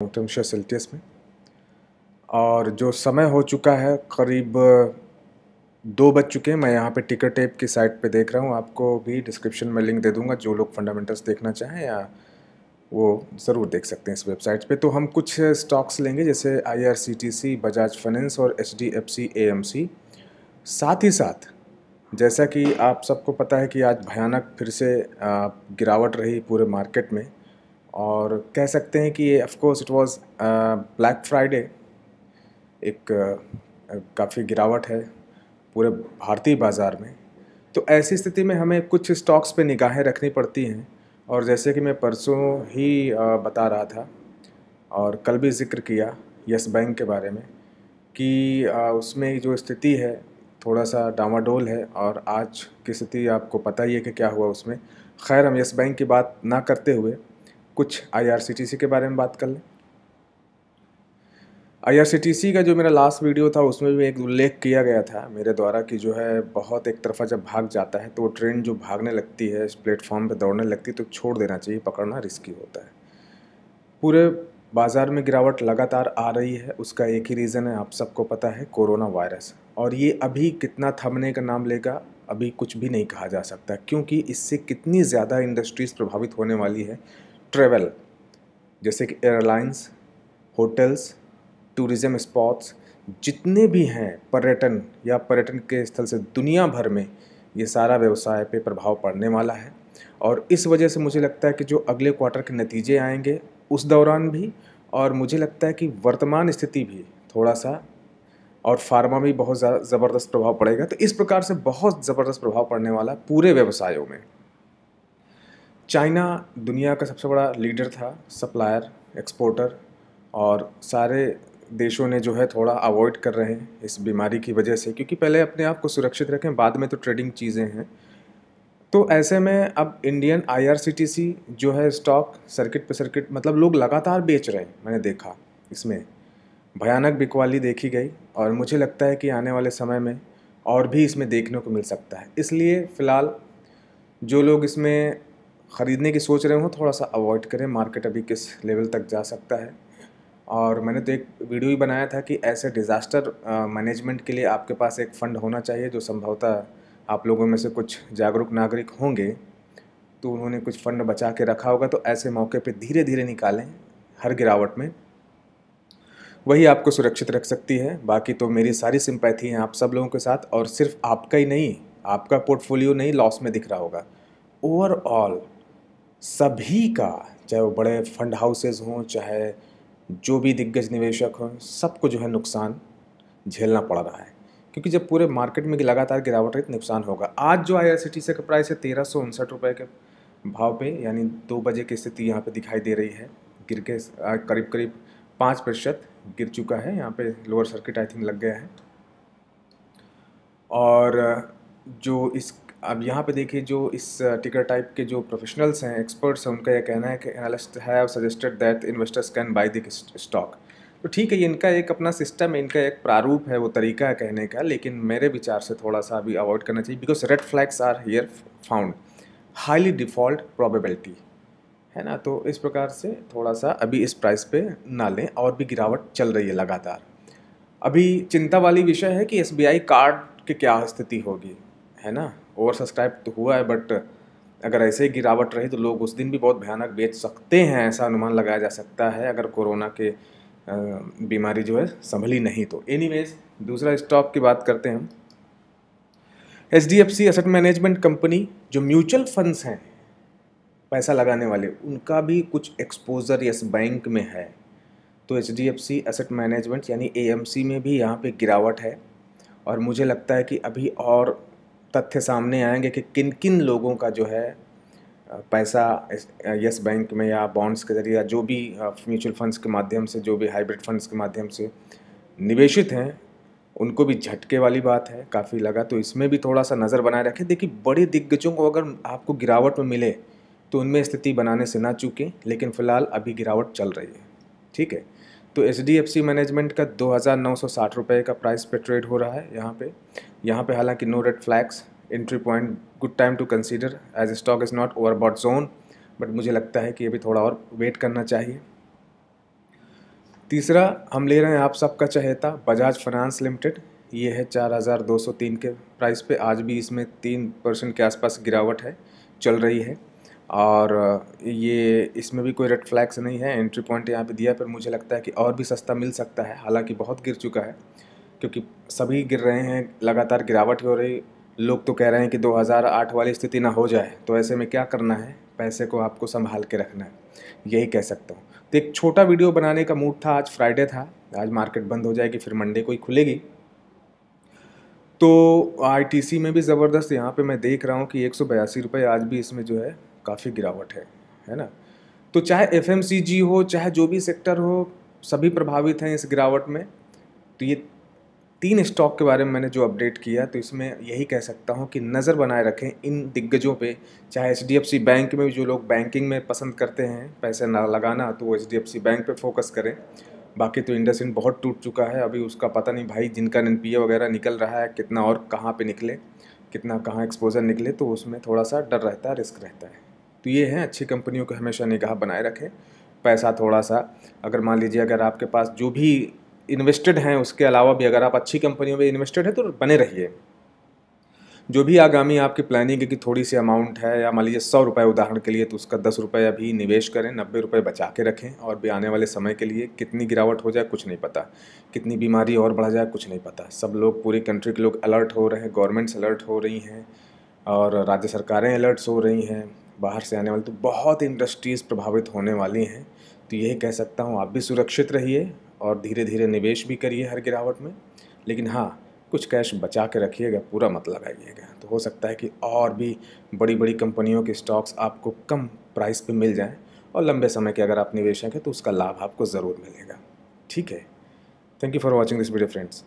क्रमशः सेल्सियस में। और जो समय हो चुका है, करीब दो बज चुके हैं। मैं यहाँ पे टिकर टेप की साइट पे देख रहा हूँ। आपको भी डिस्क्रिप्शन में लिंक दे दूँगा। जो लोग फंडामेंटल्स देखना चाहें या वो ज़रूर देख सकते हैं इस वेबसाइट पे। तो हम कुछ स्टॉक्स लेंगे, जैसे I R C T C Bajaj finance और एच डी साथ ही साथ, जैसा कि आप सबको पता है कि आज भयानक फिर से गिरावट रही पूरे मार्केट में। और कह सकते हैं कि ये of course it was black Friday एक काफ़ी गिरावट है पूरे भारतीय बाज़ार में। तो ऐसी स्थिति में हमें कुछ स्टॉक्स पे निगाहें रखनी पड़ती हैं और जैसे कि मैं परसों ही बता रहा था और कल भी ज़िक्र किया यस बैंक के बारे में कि उसमें जो स्थिति है थोड़ा सा डामाडोल है और आज की स्थिति आपको पता ही है कि क्या हुआ उसमें। खैर, हम यस बैंक की बात ना करते हुए कुछ आईआरसीटीसी के बारे में बात कर लें। आईआरसीटीसी का जो मेरा लास्ट वीडियो था, उसमें भी एक उल्लेख किया गया था मेरे द्वारा कि जो है बहुत एक तरफा जब भाग जाता है तो वो ट्रेन जो भागने लगती है, इस प्लेटफॉर्म पे दौड़ने लगती है तो छोड़ देना चाहिए, पकड़ना रिस्की होता है। पूरे बाज़ार में गिरावट लगातार आ रही है, उसका एक ही रीज़न है, आप सबको पता है, कोरोना वायरस। और ये अभी कितना थमने का नाम लेगा, अभी कुछ भी नहीं कहा जा सकता, क्योंकि इससे कितनी ज़्यादा इंडस्ट्रीज़ प्रभावित होने वाली है ट्रेवल जैसे कि एयरलाइंस होटल्स टूरिज़म स्पॉट्स जितने भी हैं पर्यटन या पर्यटन के स्थल से दुनिया भर में, ये सारा व्यवसाय पे प्रभाव पड़ने वाला है। और इस वजह से मुझे लगता है कि जो अगले क्वार्टर के नतीजे आएँगे, उस दौरान भी, और मुझे लगता है कि वर्तमान स्थिति भी थोड़ा सा, और फार्मा भी बहुत ज़्यादा ज़बरदस्त प्रभाव पड़ेगा। तो इस प्रकार से बहुत ज़बरदस्त प्रभाव पड़ने वाला पूरे व्यवसायों में। चाइना दुनिया का सबसे बड़ा लीडर था, सप्लायर, एक्सपोर्टर और सारे देशों ने जो है थोड़ा अवॉइड कर रहे हैं इस बीमारी की वजह से, क्योंकि पहले अपने आप को सुरक्षित रखें, बाद में तो ट्रेडिंग चीज़ें हैं। तो ऐसे में अब इंडियन आईआरसीटीसी जो है स्टॉक सर्किट पे सर्किट मतलब लोग लगातार बेच रहे हैं, मैंने देखा इसमें। भयानक बिकवाली देखी गई और मुझे लगता है कि आने वाले समय में और भी इसमें देखने को मिल सकता है। इसलिए फ़िलहाल जो लोग इसमें ख़रीदने की सोच रहे हो थोड़ा सा अवॉइड करें। मार्केट अभी किस लेवल तक जा सकता है। और मैंने तो एक वीडियो ही बनाया था कि ऐसे डिज़ास्टर मैनेजमेंट के लिए आपके पास एक फ़ंड होना चाहिए, जो संभवतः आप लोगों में से कुछ जागरूक नागरिक होंगे। तो उन्होंने कुछ फ़ंड बचा के रखा होगा तो ऐसे मौके पे धीरे धीरे निकालें, हर गिरावट में। वही आपको सुरक्षित रख सकती है। बाकी तो मेरी सारी सिंपैथी हैं आप सब लोगों के साथ, और सिर्फ़ आपका ही नहीं, आपका पोर्टफोलियो नहीं लॉस में दिख रहा होगा। ओवरऑल सभी का, चाहे वो बड़े फंड हाउसेज हों, चाहे जो भी दिग्गज निवेशक हों, सबको जो है नुकसान झेलना पड़ रहा है। क्योंकि जब पूरे मार्केट में लगातार गिरावट है तो नुकसान होगा। आज जो आई से का प्राइस है, तेरह सौ उनसठ रुपये के भाव पे, यानी दो बजे की स्थिति यहाँ पे दिखाई दे रही है। गिर के करीब करीब पाँच प्रतिशत गिर चुका है। यहाँ पे लोअर सर्किट आई थिंक लग गया है। और, जो इस अब यहाँ पे देखिए जो इस टिकर टाइप के जो प्रोफेशनल्स हैं एक्सपर्ट्स हैं, उनका यह कहना है कि analyst have suggested that investors can buy the stock तो ठीक है, ये इनका एक अपना सिस्टम है, इनका एक प्रारूप है, वो तरीका है कहने का, लेकिन मेरे विचार से थोड़ा सा अभी अवॉइड करना चाहिए because red flags are here found highly default probability है ना? तो इस प्रकार से थोड़ा सा अभी इस प्राइस पे ना लें, और भी गिरावट चल रही है लगातार। अभी चिंता वाली विषय है कि एसबीआई कार्ड की क्या स्थिति होगी, है ना? ओवर सब्सक्राइब तो हुआ है बट अगर ऐसे ही गिरावट रही तो लोग उस दिन भी बहुत भयानक बेच सकते हैं, ऐसा अनुमान लगाया जा सकता है, अगर कोरोना के बीमारी जो है संभली नहीं तो। एनी दूसरा स्टॉक की बात करते हैं हम। H D F C asset management company जो म्यूचुअल फंड्स हैं, पैसा लगाने वाले, उनका भी कुछ एक्सपोज़र यस बैंक में है। तो H D F C asset management यानी ए एम सी में भी यहाँ पे गिरावट है, और मुझे लगता है कि अभी और तथ्य सामने आएँगे कि किन किन लोगों का जो है पैसा यस बैंक में या बॉन्ड्स के ज़रिए या जो भी म्यूचुअल फंड्स के माध्यम से, जो भी हाइब्रिड फंड्स के माध्यम से निवेशित हैं, उनको भी झटके वाली बात है, काफ़ी लगा तो इसमें भी थोड़ा सा नज़र बनाए रखें। देखिए, बड़े दिग्गजों को अगर आपको गिरावट में मिले तो उनमें स्थिति बनाने से ना चूकें, लेकिन फ़िलहाल अभी गिरावट चल रही है, ठीक है? तो H D F C management का दो हज़ार नौ सौ साठ रुपये का प्राइस पे ट्रेड हो रहा है यहाँ पे। यहाँ पे हालाँकि no red flags entry point good time to consider as stock is not overbought zone but मुझे लगता है कि अभी थोड़ा और वेट करना चाहिए। तीसरा, हम ले रहे हैं आप सबका चहेता बजाज फाइनेंस लिमिटेड ये है चार हज़ार दो सौ तीन के प्राइस पे। आज भी इसमें तीन परसेंट के आसपास गिरावट है, चल रही है। और ये इसमें भी कोई रेड फ्लैग्स नहीं है। एंट्री पॉइंट यहाँ पे दिया, पर मुझे लगता है कि और भी सस्ता मिल सकता है। हालाँकि बहुत गिर चुका है, क्योंकि सभी गिर रहे हैं, लगातार गिरावट हो रही। लोग तो कह रहे हैं कि 2008 वाली स्थिति ना हो जाए। तो ऐसे में क्या करना है? पैसे को आपको संभाल के रखना है। यही कह सकता हूँ। तो एक छोटा वीडियो बनाने का मूड था। आज फ्राइडे था। आज मार्केट बंद हो जाएगी, फिर मंडे को ही खुलेगी। तो आईटीसी में भी ज़बरदस्त यहाँ पे मैं देख रहा हूँ कि एक सौ बयासी रुपये आज भी इसमें जो है काफ़ी गिरावट है है ना? तो चाहे एफएमसीजी हो, चाहे जो भी सेक्टर हो, सभी प्रभावित हैं इस गिरावट में। तो ये तीन स्टॉक के बारे में मैंने जो अपडेट किया तो इसमें यही कह सकता हूँ कि नज़र बनाए रखें इन दिग्गजों पे। चाहे एच बैंक में जो लोग बैंकिंग में पसंद करते हैं, पैसे ना लगाना तो वो एचडीएफसी बैंक पे फोकस करें। बाकी तो इंडस बहुत टूट चुका है, अभी उसका पता नहीं भाई जिनका एनपीए वगैरह निकल रहा है, कितना और कहाँ पर निकले, कितना कहाँ एक्सपोजर निकले तो उसमें थोड़ा सा डर रहता है रिस्क रहता है। तो ये है, अच्छी कंपनियों को हमेशा निगाह बनाए रखें। पैसा थोड़ा सा अगर मान लीजिए अगर आपके पास जो भी इन्वेस्टेड हैं, उसके अलावा भी अगर आप अच्छी कंपनियों में इन्वेस्टेड हैं तो बने रहिए। जो भी आगामी आपकी प्लानिंग है कि थोड़ी सी अमाउंट है, या मान लीजिए सौ रुपये उदाहरण के लिए तो उसका दस रुपये अभी निवेश करें, नब्बे रुपये बचा के रखें, और भी आने वाले समय के लिए कितनी गिरावट हो जाए, कुछ नहीं पता। कितनी बीमारी और बढ़ जाए, कुछ नहीं पता। सब लोग, पूरी कंट्री के लोग अलर्ट हो रहे हैं गवर्नमेंट्स अलर्ट हो रही हैं, और राज्य सरकारें अलर्ट्स हो रही हैं। बाहर से आने वाली तो बहुत इंडस्ट्रीज़ प्रभावित होने वाली हैं। तो यही कह सकता हूँ, आप भी सुरक्षित रहिए और धीरे धीरे निवेश भी करिए हर गिरावट में। लेकिन हाँ कुछ कैश बचा के रखिएगा, पूरा मत लगाइएगा। तो हो सकता है कि और भी बड़ी बड़ी कंपनियों के स्टॉक्स आपको कम प्राइस पे मिल जाएँ और लंबे समय के अगर आप निवेशक हैं तो उसका लाभ आपको ज़रूर मिलेगा। ठीक है? Thank you for watching this video friends